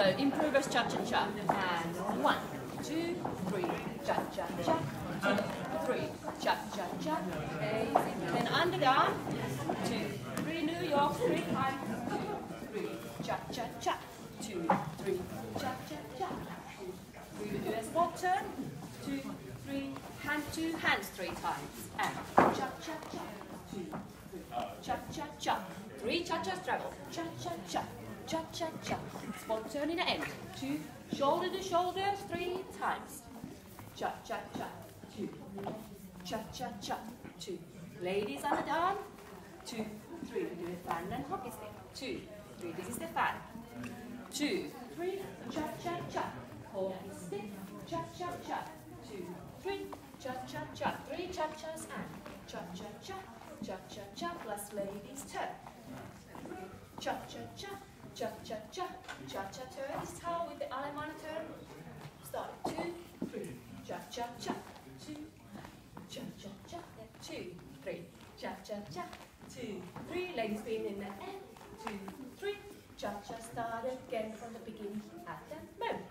So improvers cha-cha-cha. And one, two, three, cha-cha-cha. Two, three, cha-cha-cha. Then under the. Two, three, New York, three times. Three, cha-cha-cha. Two, three, cha-cha-cha. We will do a spot turn. Two, three, hand, two hands three times. And cha-cha-cha. Two, three, cha-cha-cha. Three cha-chas travel. Cha-cha-cha. Cha-cha-cha. Spot turn in the end. Two, shoulder to shoulder, three times. Cha-cha-cha. Two. Cha-cha-cha. Two. Ladies on the arm. Two, three. Do a fan and hockey stick. Two, three. This is the fan. Two, three. Cha-cha-cha. Hockey stick. Cha-cha-cha. Two, three. Cha-cha-cha. Three cha-chas and cha-cha-cha. Cha-cha-cha plus ladies turn. Cha-cha-cha. Cha-cha-cha. Cha-cha turn. This is how with the Alemana turn. Start. Two, three. Cha-cha-cha. Two. Cha-cha-cha. Two, three. Cha-cha-cha. Two, three. Legs spin in the end. Two, three. Cha-cha start again from the beginning at the moment.